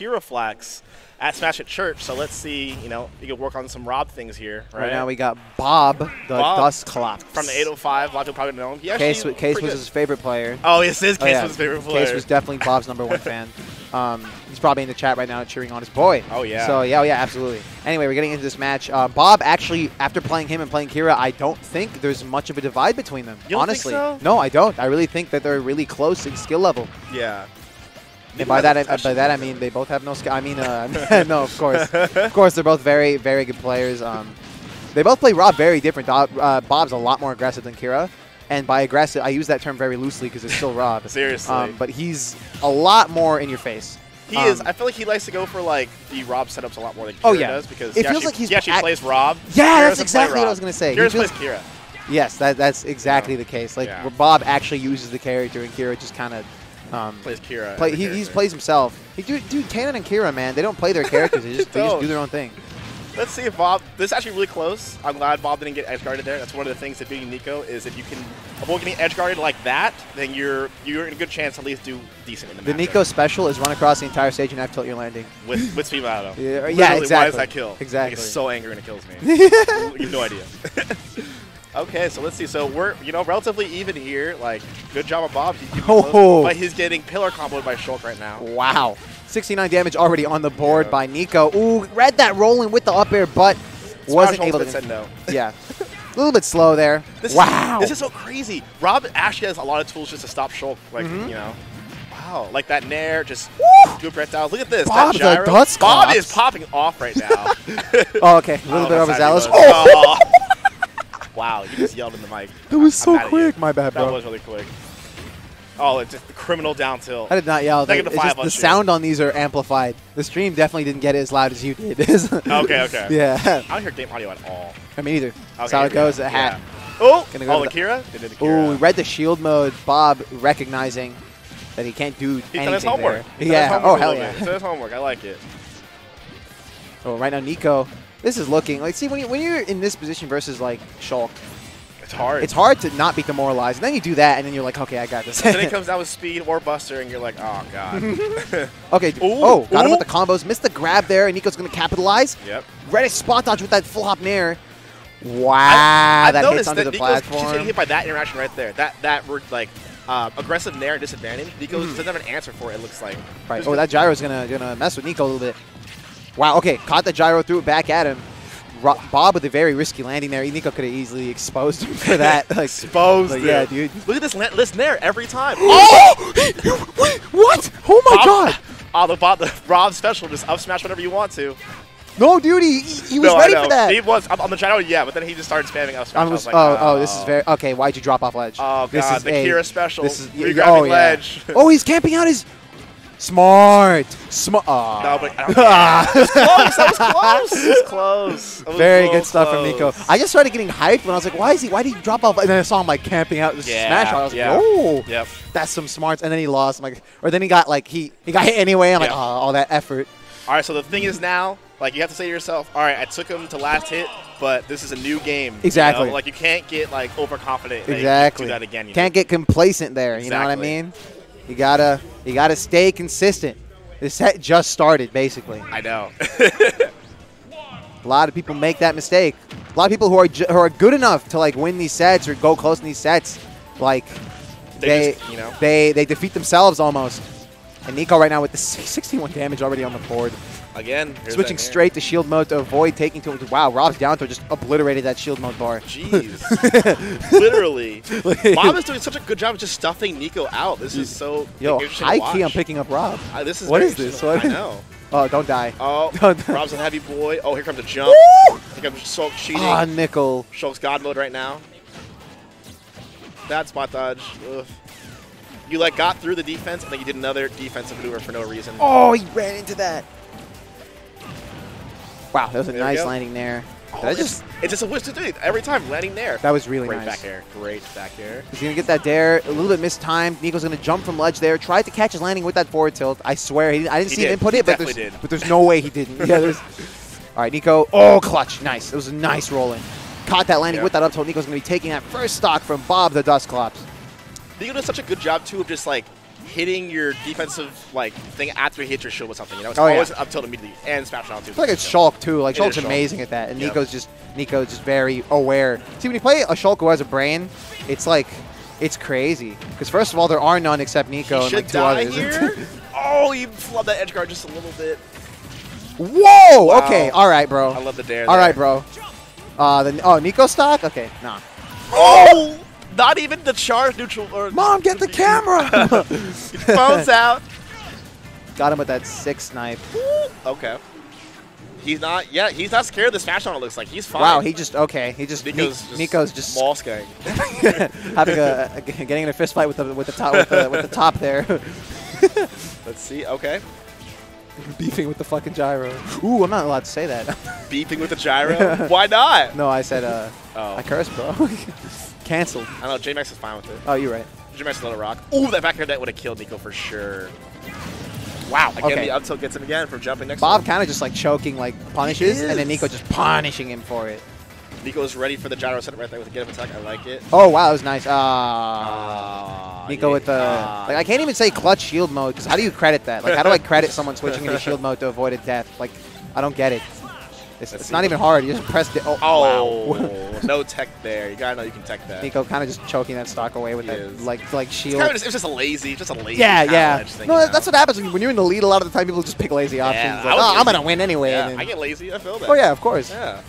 Kira Flex at Smash at Church. So let's see, you know, you can work on some Rob things here. Right, Right now we got Bob, the Bob Dusclops. from the 805. A lot of people probably know him. Case, Case was his favorite player. Oh, yes, his Oh, Case yeah. was his favorite player. Case was definitely Bob's number one fan. Um, he's probably in the chat right now cheering on his boy. Oh, yeah. So yeah, oh, yeah, absolutely. Anyway, we're getting into this match. Uh, Bob actually, after playing him and playing Kira, I don't think there's much of a divide between them. You don't think honestly, so? no, I don't. I really think that they're really close in skill level. yeah. And by that, I, by that I mean they both have no skill. I mean, uh, no, of course, of course, they're both very, very good players. Um, they both play Rob very different. Uh, Bob's a lot more aggressive than Kira, and by aggressive, I use that term very loosely because it's still Rob. Seriously. Um, but he's a lot more in your face. He Um, is. I feel like he likes to go for like the Rob setups a lot more than Kira Oh, yeah. does because It he feels actually, like he's he actually plays Rob. Yeah, Kira that's exactly what I was gonna say. Kira plays Kira. Yes, that, that's exactly Yeah. the case. Like Yeah. where Bob actually uses the character, and Kira just kind of um, Plays Kira. play. He, he plays himself. He dude, dude, Kanon and Kira, man, they don't play their characters. They just, they just don't. their own thing. Let's see if Bob. This is actually really close. I'm glad Bob didn't get edge guarded there. That's one of the things that beating Nicko is if you can avoid getting edge guarded like that, then you're you're in a good chance to at least do decent in the The matchup. Nicko special is run across the entire stage and have to tilt your landing. with with speed out of. Yeah, yeah, Literally, Why does that kill? Exactly. So angry and it kills me. you have no idea. okay, so let's see. So we're you know relatively even here. Like good job of Bob. Oh. but he's getting pillar comboed by Shulk right now. Wow. 69 damage already on the board Yeah. by Nicko. Ooh, read that rolling with the up air, but wasn't able to. no. Yeah. A little bit slow there. This wow. Is, this is so crazy. Rob actually has a lot of tools just to stop Shulk. Like, Mm-hmm. you know. Wow. Like that Nair, just do a projectile. Look at this. Bob, that the gyro. Bob is popping off right now. oh, okay. A little Oh, bit overzealous. how he was. Oh. Wow, you just yelled in the mic. that was so mad at you. quick. My bad, bro. That was really quick. Oh, it's just the criminal down tilt. I did not yell. Negative It's just the sound on these are amplified. The stream definitely didn't get it as loud as you did. okay, okay. Yeah. I don't hear game audio at all. I mean, either. Okay, That's how it goes. Uh, go. A hat. Yeah. Oh, Gonna go oh, the- Akira? Ooh, Akira. we read the shield mode. Bob recognizing that he can't do He's done anything his homework. there. Yeah. his homework Oh hell yeah. bit. He's done his homework. I like it. Oh, right now Nicko. This is looking like see when you when you're in this position versus like Shulk, It's hard. it's hard to not be demoralized. And then you do that, and then you're like, okay, I got this. then it comes out with speed or Buster, and you're like, oh god. okay. Ooh, oh, got him with the combos. Missed the grab there, and Nicko's gonna capitalize. yep. Ready spot dodge with that full hop nair. Wow, I've that hits under that the Nicko's she's getting hit by that interaction right there. That that were like uh, aggressive nair and disadvantage. Nicko Mhm. doesn't have an answer for it. It looks like. Right. Oh, that gyro's gonna gonna mess with Nicko a little bit. Wow. Okay, caught the gyro, threw it back at him. Ro- Bob with a very risky landing there. Nicko could have easily exposed him for that. Like, exposed. Like, yeah, dude. Look at this this nair every time. Oh! Wait, what? Oh my Bob- god! Oh, the, Bob, the Rob special, just up smash whatever you want to. No, dude, he, he was no, ready for that. He was on the gyro, yeah, but then he just started spamming up smash. I I was, was like, oh, oh, this is oh. very okay. Why'd you drop off ledge? Oh this god, is the a- Kira special. This is Regrabbing oh yeah. ledge. oh, he's camping out his smart, smart. No, but I don't that was close. That was close. It was close. Very so good stuff from Nicko. I just started getting hyped when I was like, "Why is he? Why did he drop off?" And then I saw him like camping out the Yeah, smash. I was yeah. like, "Oh, Yep. that's some smarts." And then he lost. I'm like, or then he got like he he got hit anyway. I'm like, "Oh, all that effort." All right, so the thing is now, like you have to say to yourself, all right, I took him to last hit, but this is a new game. you Exactly. know? Like you can't get like overconfident. that you Exactly. Do that again. You Can't get complacent there. You know what I mean? You gotta you gotta stay consistent. The set just started, basically. I know. A lot of people make that mistake. A lot of people who are who are good enough to like win these sets or go close in these sets, like They they just, you know. they they defeat themselves almost. And Nicko right now with the 61 damage already on the board, Again, switching that straight to shield mode to avoid taking to wow. Rob's down throw just obliterated that shield mode bar. Jeez. Literally. Bob is doing such a good job of just stuffing Nicko out. This is so Yo, high key, I'm picking up Rob. Uh, this is What is this? What- I know. Oh, don't die. Oh, Rob's a heavy boy. Oh, here comes a jump. Here comes Shulk cheating. Ah, nickel. Shulk's God mode right now. Bad spot dodge. Ugh. You like got through the defense and then you did another defensive maneuver for no reason. Oh, he ran into that. Wow, that was a There nice landing there. Oh, it's, just it's just a wish to do it every time landing there. that was really Great nice. back air. Great back air. He's gonna get that dare. A little bit mistimed. Nicko's gonna jump from ledge there. Tried to catch his landing with that forward tilt. I swear, he I didn't He see did. him input He it, but there's, did. but there's no way he didn't. Yeah, there's. All right, Nicko. Oh, clutch. Nice. It was a nice rolling. Caught that landing Yeah. with that up tilt. Nicko's gonna be taking that first stock from Bob the Dust Clops. Nicko does such a good job too of just like hitting your defensive like thing after you hit your shield with something. You know, it's Oh, yeah. always up tilt immediately and smash down too. I feel like it's Shulk too. Like It Shulk's Shulk. amazing at that, and Yep. Nicko's just Nicko's just very aware. See, when you play a Shulk who has a brain, it's like it's crazy. Because first of all, there are none except Nicko He and like two others. here. oh, you flubbed that edge guard just a little bit. Whoa! Wow. Okay, all right, bro. I love the dare. All there. right, bro. Uh, the oh Nicko stock. Okay, nah. Oh, not even the charge neutral or Mom, get the camera. phones out. Got him with that six knife. Okay. He's not. Yeah, he's not scared of this fashion. It looks like he's fine. Wow, he just okay. He just Nicko's Ni- just Nicko's just Moss gang. having a, a getting in a fist fight with the with the top with the, with the top there, Let's see. Okay. beefing with the fucking gyro. Ooh, I'm not allowed to say that. Beefing with the gyro. Why not? no, I said uh, Oh, I cursed, bro. Cancelled. I don't know. J Max is fine with it. Oh, you're right. J Max let it rock. Ooh, that back air that would have killed Nicko for sure. Wow. Again, Okay. the up tilt gets him again from jumping next. Bob kind of just like choking, like punishes, and then. Nicko just punishing him for it. him. Nicko's ready for the gyro setup right there with a get up attack. I like it. Oh wow, that was nice. Ah. Ah, Nicko yeah. with the Ah, like I can't even say clutch shield mode because how do you credit that? Like how do I credit someone switching into shield mode to avoid a death? Like I don't get it. It's, it's not even hard. You just press the oh, Oh, wow. no tech there. You gotta know you can tech that. Nicko kind of just choking that stock away with He that is. like like It's, shield. of just, it's just a lazy, just a lazy. yeah, yeah. Thing, no, you know? that's what happens when, you're in the lead. A lot of the time, people just pick lazy options. Yeah, like, oh, I'm gonna win anyway. Yeah, and then- I get lazy. I feel oh, that. oh yeah, of course. Yeah.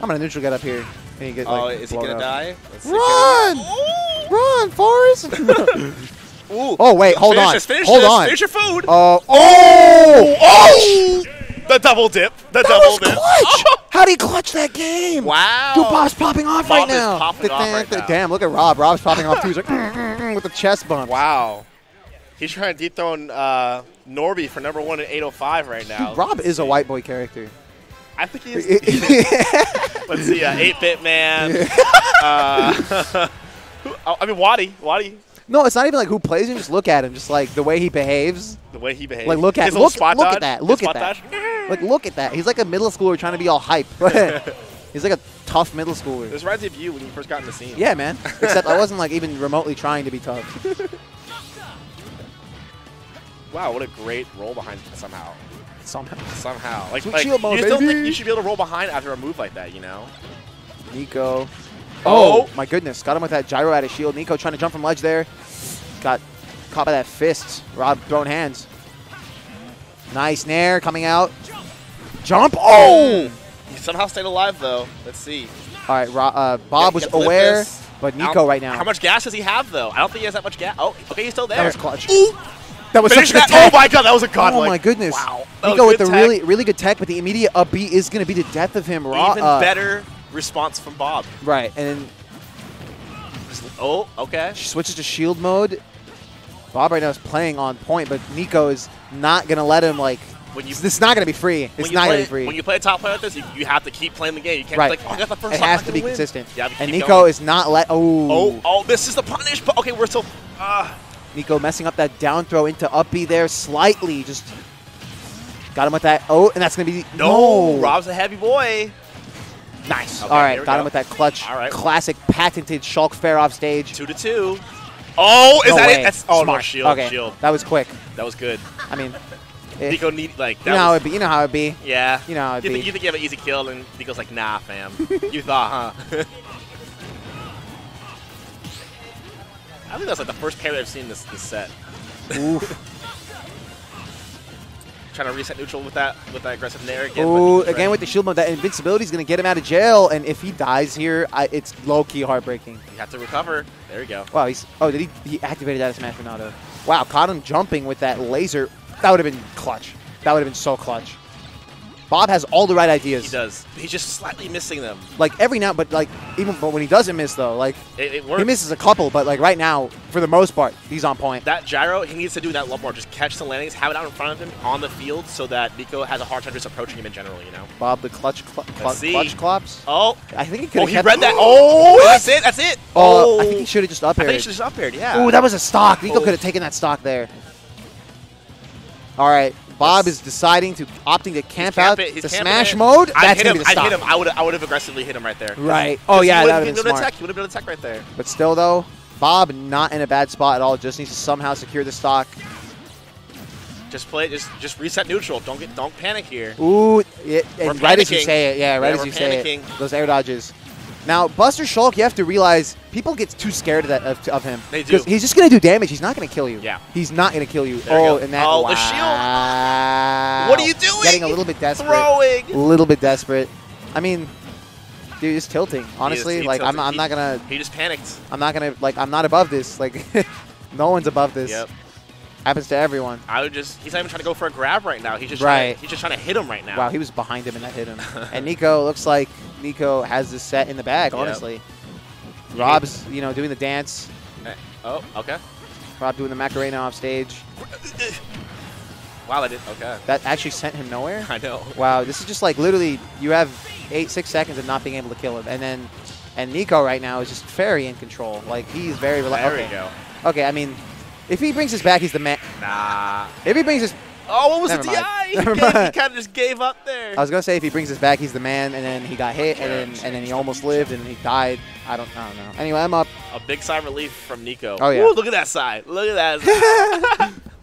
I'm gonna neutral get up here. And you get, Oh, is he gonna up. die? Let's. Run! Run, Forrest! Ooh. oh wait, hold finish on. This, finish hold this, on. Finish your food. Oh, oh! oh! oh! oh! The double dip. The That double was dip. clutch! How do you clutch that game? Wow. Dude, Bob's popping off Bob right now. popping off right now. Damn, look at Rob. Rob's popping off too. He's like "Mm, mm, mm," with the chest bump. Wow. He's trying to dethrone uh, Norby for number one at 805 right now. Dude, Rob is a white boy character. I think he is. Let's see. Uh, 8-bit man. uh, oh, I mean, Waddy. Waddy. no, it's not even like who plays him. Just look at him. Just like the way he behaves. The way he behaves. Like, look at- His look- look at that, his look at spot that. Like, look at that. He's like a middle schooler trying to be all hype. He's like a tough middle schooler. This reminds me of you when you first got in the scene. Yeah, man. Except I wasn't like even remotely trying to be tough. Wow, what a great roll behind somehow. Somehow. Somehow. Like, Sweet like shield mode, you still think baby. you should be able to roll behind after a move like that, you know? Nicko. Oh. Oh, my goodness. Got him with that gyro out of shield. Nico trying to jump from ledge there. Got caught by that fist. Rob throwing hands. Nice nair coming out. Jump. Oh! He somehow stayed alive, though. Let's see. All right, uh, Bob was you gotta flip aware, this. but Nicko right now. How much gas does he have, though? I don't think he has that much gas. Oh, okay, he's still there. That was clutch. That was Finish such a that. good tech. Oh, my God, that was a god. Oh my goodness. Wow. Nicko with the tech. really really good tech, but the immediate up B is going to be the death of him. Even uh, better response from Bob. Right, and then Oh, okay. she switches to shield mode. Bob right now is playing on point, but Nicko is not going to let him like. When you This is not going to be free. It's not going to be free. When you play a top player like this, you, you have to keep playing the game. You can't Right. be like, oh, I got the first it has to be win. consistent. To and Nicko going. is not let. Oh, Oh, oh, this is the punish. But okay, we're still. Uh, Nicko messing up that down throw into up B there slightly. Just got him with that. Oh, and that's going to be no, Rob's a heavy boy. Nice. Okay, All right, got go. him with that clutch. All right. Classic patented Shulk fair off stage. Two to two. Oh, is No that way. it? That's oh no, Smart. shield, Okay, shield. that was quick. That was good. I mean, Eh. Nicko need like you that know how it be. You know how it be. Yeah. You know how it'd you be. think, you think you have an easy kill, and Nicko's like, nah, fam. you thought, huh? I think that's like the first parry I've seen this this set. Oof. Trying to reset neutral with that with that aggressive nair again. Ooh, again with the shield mode, that invincibility is going to get him out of jail, and if he dies here, I, it's low key heartbreaking. you have to recover. There you go. Wow, he's oh, did he? He activated that as Smash Ronaldo. Wow, caught him jumping with that laser. That would have been clutch. That would have been so clutch. Bob has all the right ideas. He does. He's just slightly missing them. Like every now, but like even but when he doesn't miss though, like It, it he misses a couple, but like right now, for the most part, he's on point. that gyro, he needs to do that a lot more. Just catch the landings, have it out in front of him on the field, so that Nicko has a hard time just approaching him in general. You know. Bob the clutch cl- cl- see. clutch clops. Oh, I think he could. oh, he read that. Oh, that's it. That's it. Oh, I think he oh. should have just up I think he aired. should just up aired. Yeah. Ooh, that was a stock. Nicko Oh. could have taken that stock there. All right, Bob is deciding to opting to camp out it, camping smash it. mode. I'd That's hit him. I'd hit him. I would. I would have aggressively hit him right there. Right. Oh yeah, that would have been to smart. attack. He would have been able to attack right there. But still, though, Bob not in a bad spot at all. Just needs to somehow secure the stock. Just play. Just just reset neutral. Don't get. Don't panic here. Ooh, it, and We're right as you say it, yeah, right Yeah, as you say it, those air dodges. Now, Buster Shulk, you have to realize people get too scared of that of, of him. They do. he's just gonna do damage. He's not gonna kill you. Yeah. He's not gonna kill you. There oh, go. and that. Oh, the shield. What are you doing? Getting a little bit desperate. Throwing. A little bit desperate. I mean, dude, it's tilting. Honestly, he's like I'm. I'm He- not gonna, He just panicked. I'm not gonna, like I'm not above this. Like, no one's above this. Yep. Happens to everyone. I would just. He's not even trying to go for a grab right now. He's just Right. Trying he's just trying to hit him right now. Wow, he was behind him and that hit him. and Nicko looks like Nicko has this set in the bag. Yep. Honestly, Rob's you know doing the dance. Eh, Oh, okay. Rob doing the Macarena off stage. Wow, I did. Okay. That actually sent him nowhere. I know. Wow, this is just like literally you have eight, six seconds of not being able to kill him, and then and Nicko right now is just very in control. Like he's very relaxed. There relaxed. we Okay. go. okay, I mean, if he brings us back, he's the man. Nah. If he brings us, Oh, what was Never the mind. DI? He, Never gave- he kind of just gave up there. I was gonna say if he brings us back, he's the man, and then he got hit, and then and then he almost lived, and he died. I don't, I don't know. Anyway, I'm up. A big sigh of relief from Nicko. Oh, yeah. Ooh, look at that sigh. Look at that. Side.